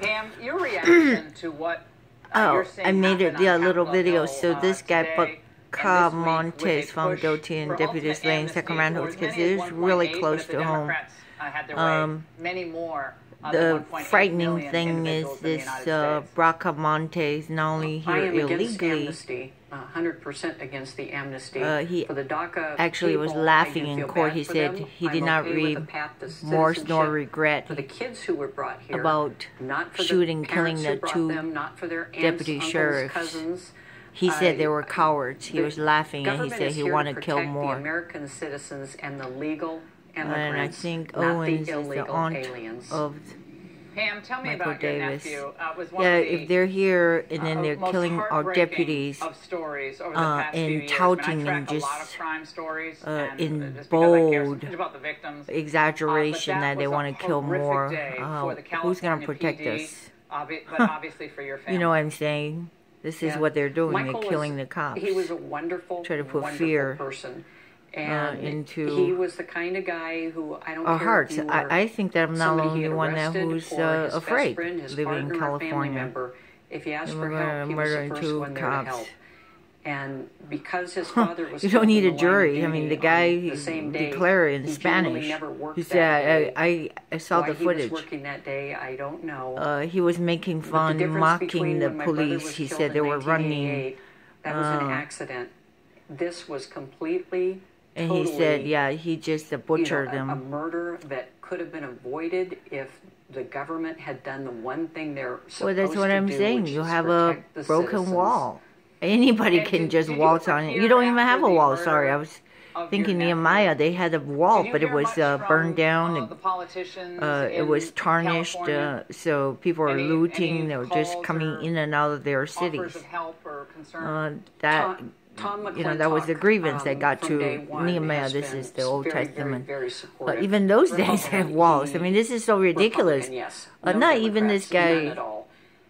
Pam, your reaction to what uh, oh, you're saying I made it yeah, a little video. So this guy today, Montes from Goatee and Deputies Lane, Sacramento, because it is really close to home. Um, many more the frightening thing is this uh, Bracamonte is not only here illegally. hundred percent against the amnesty. Uh, he for the DACA actually people, was laughing in court. He said them. he did I'm not okay read remorse nor regret for the kids who were brought here about not for shooting, the killing the two them, not for their aunts, deputy uncles, sheriffs. Cousins. He said they were cowards. He was laughing and he said he wanted to kill more. American citizens and the legal and I think Owens the is the aunt aliens. of Pam, tell me Michael about Davis. Nephew, uh, yeah, the, if they're here and then uh, they're killing our deputies uh, and touting and just and in bold uh, exaggeration that, that they want to kill more, oh, the who's going to protect PD, us? Obvi but obviously for your family. you know what I'm saying? This is yeah. what they're doing. Michael they're killing was, the cops. He was a wonderful, try to put fear. person and uh, into he was the kind of guy who I don't our care hearts. I, I, think that I'm not the only one who's uh, afraid friend, living partner, in California. Member, if you ask for help, he was the first one there cops. to help. And because his father was, you don't need a jury. I mean, the guy the same day, in he Spanish. He said, uh, I, I, "I saw Why the footage." He was working that day, I don't know. Uh, he was making fun, the mocking the police. He said they were running. That was an uh, accident. This was completely and totally, he said, yeah, he just butchered you know, them. A murder that could have been avoided if the government had done the one thing they're supposed to do. Well, that's what I'm do, saying. You have a broken citizens. wall. Anybody and can did, just did waltz on it. You don't even have a wall. Sorry, I was thinking Nehemiah. They had a wall, but it was uh, burned down. Uh, and, uh, it was tarnished, uh, so people were looting. They were just coming in and out of their cities. Of uh, that you know, that was the grievance that got to Nehemiah. This is the Old very, Testament. Very, very even those days have walls. I mean, this is so ridiculous. Yes, no not even this guy.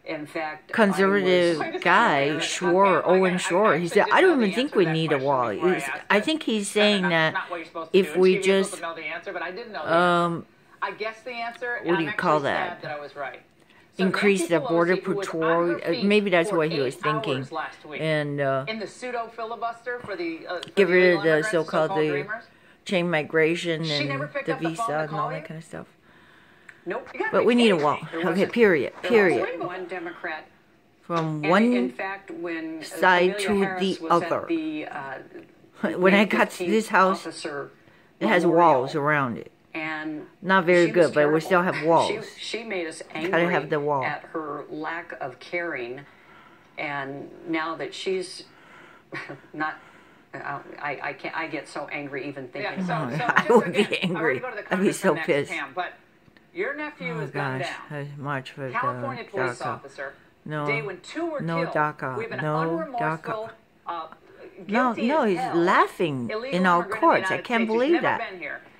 In fact, conservative was, guy Schwar, Owen Shore. he said, "I don't even think we need a wall." I think he's saying that if we just, um, I guess the answer. What do you call that? that I was right increase the border patrol. Uh, maybe that's what he was thinking, and uh, in the pseudo filibuster for the uh, rid of the so-called so the chain migration and the visa the and all that kind of stuff. Nope. But we need a wall. Okay, period. Period. One Democrat from one fact, side to Harris the other. The, uh, when I got to this house, it has walls around it and not very good, but we still have walls. she, she made us angry have the wall. at her lack of caring, and now that she's not. I, I can't. I get so angry even thinking. Yeah, so, so I would again, be angry. I'd be so pissed. But your nephew oh, is down. March for uh, California the police DACA. officer. No. Day when two were no killed. DACA. We've no DACA. Uh, no, no, he's hell. laughing Illegal in our courts. I can't States. believe that.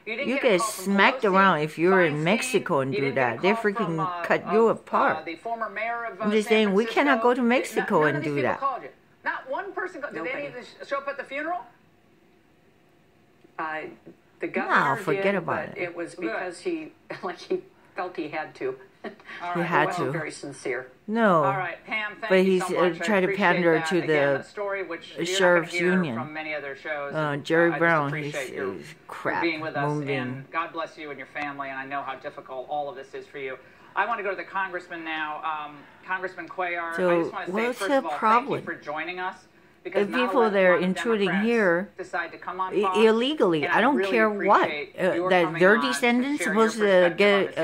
You, you get smacked around if you're in Mexico and do that. They freaking from, uh, cut uh, you apart. Uh, uh I'm just saying, we cannot go to Mexico and do that. Not one person. Did Nobody. any of show up at the funeral? Uh, the governor no, forget did, about it. It was because he, like, he felt he had to. He had well, to. Very sincere. No. All right, Pam. but he's so uh, tried to pander that. to Again, the sheriff's union. From many other shows. Uh, uh Jerry uh, Brown. He's, he's crap. Being with us, and God bless you and your family. And I know how difficult all of this is for you. I want to go to the congressman now, um, Congressman Cuellar. So I just want to say, first of all, problem? thank you for joining us. Because the people they're intruding here illegally, I don't really care what, uh, that their descendants supposed to get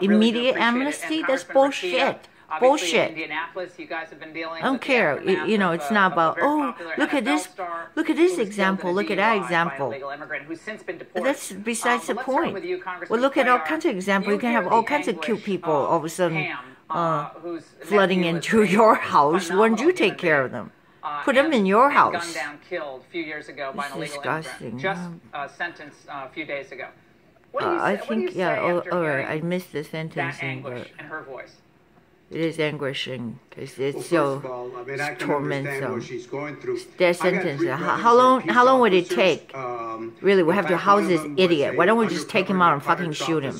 immediate amnesty? That's bullshit. Bullshit. I don't care. You know, it's not about oh, look at this, look at this example, look at that example. That's besides um, the point. You, well, look at all kinds of examples. You, can have all kinds of cute people all of a sudden uh, flooding into your house. Wouldn't you take care of them? Uh, put them in your house. Gunned down, killed a few years ago by an illegal disgusting. immigrant. Just um, uh, sentenced uh, a few days ago. What do you uh, say, oh, oh, I think, yeah, oh all right, I missed the sentence. That anguish in her voice. It is anguishing. It's, it's well, so all, I mean, it's tormenting. She's going through. That sentence. Uh, how, how, long? How long would it take? Um, really, we have to house this idiot. Why don't we just take him out and fucking shoot him?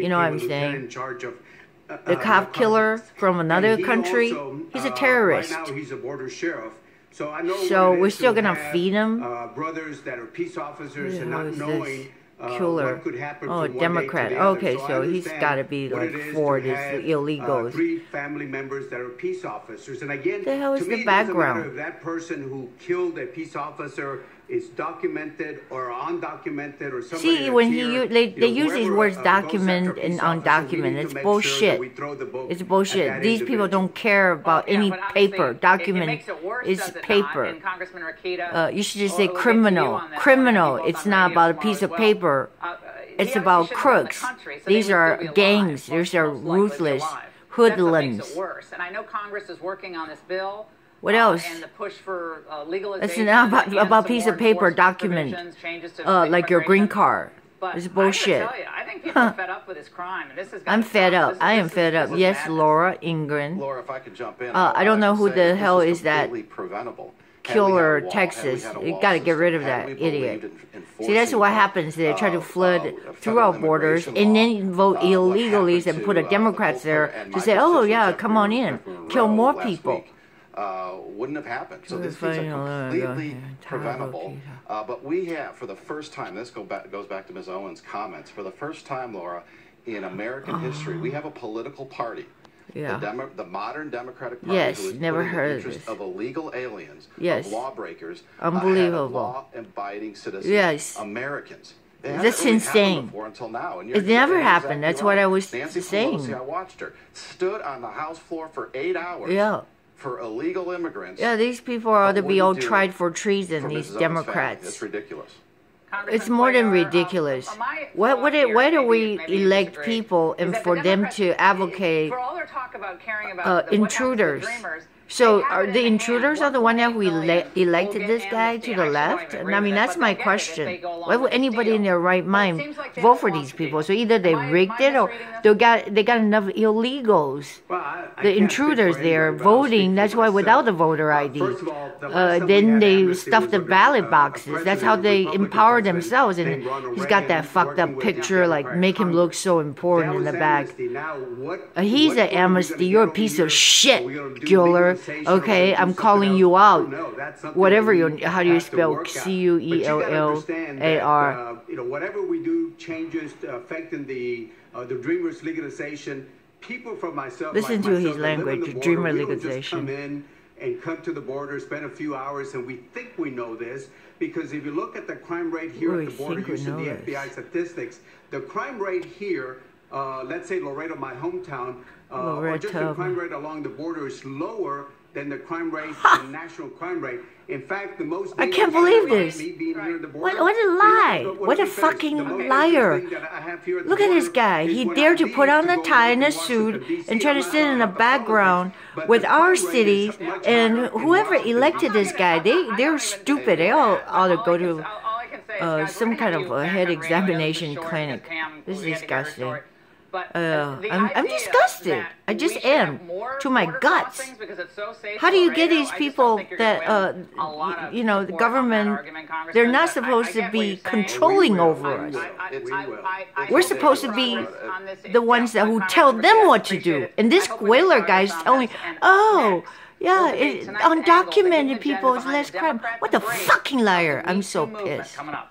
You know what I'm saying? Uh, uh, the cop killer from another he country. Also, he's a uh, terrorist. Right now, he's a border sheriff. So, so we're still gonna feed him. Uh, brothers that are peace officers yeah, and not knowing uh, killer? happen Oh, Democrat. To. Okay, I so he's gotta be, like, it is to have, illegals. Uh, three family members that are peace officers, and again, The hell is to the me, it doesn't background? matter if that person who killed a peace officer is documented or undocumented or somebody See, that's when he u- they- you they know, use these words document and officer, we need undocumented. It's make sure bullshit. we throw the book It's bullshit. that These people don't care about Yeah, any but paper. it- Document it makes it worse, is does not? paper. And Congressman Rokita, Uh, you should just say we'll get to you criminal. Criminal. It's not about a piece of well. paper. Uh, uh, It's about obviously shouldn't have been in the crooks. country, so These are still be alive, gangs. These are most likely be ruthless hoodlums. That's what makes it worse. And I know Congress is working on this bill. What uh, else? and the push for uh, legalization. It's not about and about some piece of paper. Document. provisions, changes to Uh, like your green card. But It's I gotta bullshit. tell you, I think people are fed up with this crime, and this is. I'm fed up. I am fed up. Yes, Laura. Laura Ingraham. Laura, if I could jump in. Uh, I don't know who I'd the hell this is that completely preventable. Killer we had a wall, Texas. You wall gotta get rid of that idiot. See, that's what happens. They try to uh, flood uh, through our borders immigration and then vote uh, illegally and put to, a uh, Democrats there to say, oh, yeah, come on in. Kill more last people. Uh, wouldn't have happened. So this is fighting a little bit completely preventable. Uh, but we have, for the first time, this go back, goes back to Ms. Owens' comments. For the first time, Laura, in American history, we have a political party. Yeah. The, Demo- the modern Democratic Party. Yes, who is never heard the of interest this. of illegal aliens, Yes. of lawbreakers, Unbelievable. law-abiding citizens, Yes. Americans. That's really insane. Before until now, and It never happened. exactly That's what. I was Nancy saying. Pelosi, I watched her stood on the House floor for eight hours. Yeah. For illegal immigrants. Yeah, these people ought to be all tried for treason, for these Mrs. Democrats. It's ridiculous. It's more than ridiculous. Why, why, do, why do we elect people and for them to advocate for all their talk about caring about uh, the- what the intruders? dreamers, So are the intruders are the one that who ele- elected this guy to the left? And I mean, that's my question. Why would anybody in their right mind vote for these people? So either they rigged it or they got they got enough illegals. The intruders there voting. That's why without the voter ID, uh, then they stuff the ballot boxes. That's how they empower themselves. And he's got that fucked up picture, like make him look so important in the back. Uh, he's an amnesty. You're a piece of shit, Giller. Okay, I'm calling you out. Whatever you- how do you spell work. C-U-E-L-L-A-R? But you gotta understand that, uh, you know, whatever we do changes affecting the uh, the Dreamers legalization. People from myself, Listen to his language, the the border, Dreamer we don't just legalization. come in and come to the border, spend a few hours, and we think we know this. Because if you look at the crime rate here We at the border using the this. FBI statistics, the crime rate here, uh, let's say Laredo, my hometown, uh, or just the crime rate along the border is lower than the crime rate, the national crime rate. In fact, the most. I can't believe this. me being here at the What- what a lie. but What a fucking The liar. thing that I have here at the Look at this guy. He dared to put on a tie and a suit and try to sit in talking the background with our crime rate is cities and whoever elected this guy, they they're stupid. They all ought to go to uh, some kind of a head examination clinic. This is disgusting. Uh, I'm- I'm disgusted. I just am, to my guts. How do you get these people that, uh, you know, the government, they're not supposed to be controlling over us. We're supposed to be the ones that who tell them what to do. And this Gwailer guy is telling, oh, yeah, it, undocumented people is less crime. What the fucking liar. I'm so pissed. Coming up.